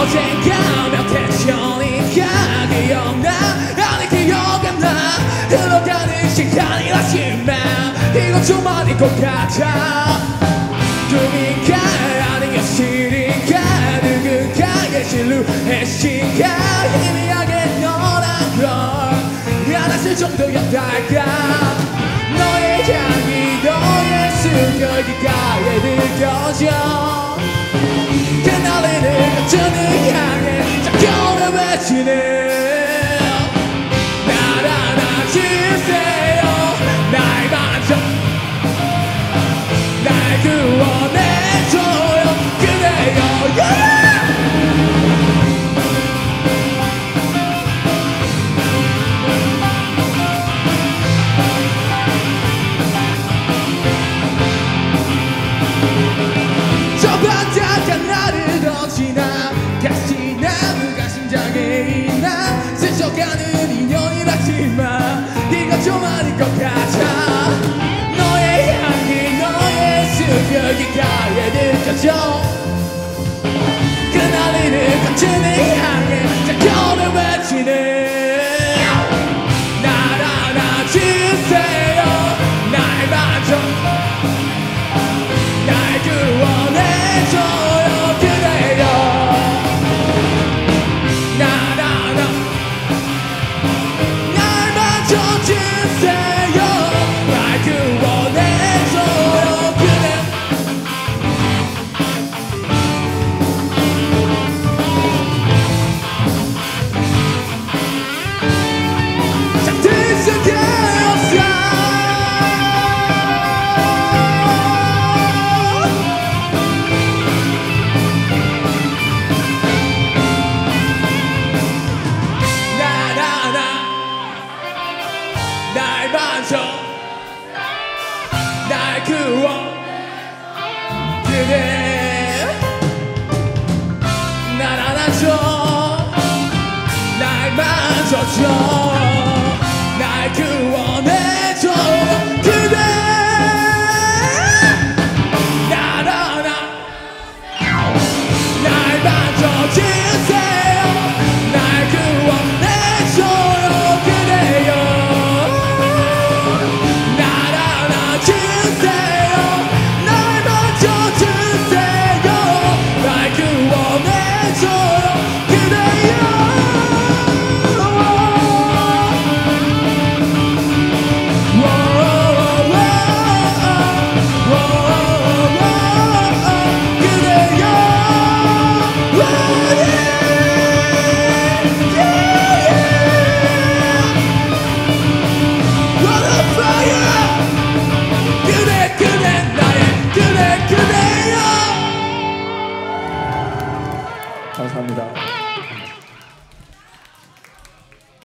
언젠가 몇 해 전인가 기억나? 아니 기억 안 나? 흘러가는 시간이라지만 이건 좀 아닌 것 같아 너의 숨결기가에 느껴져. 그날에는 어쩌는 향해 작별을 외치네 좀 아닌 것 같아 너의 향기 너의 숨결기가에 느껴져. 그날을 거치는 날 만져. 날 구워 그대. 날 안아줘. 날 만져줘 감사합니다.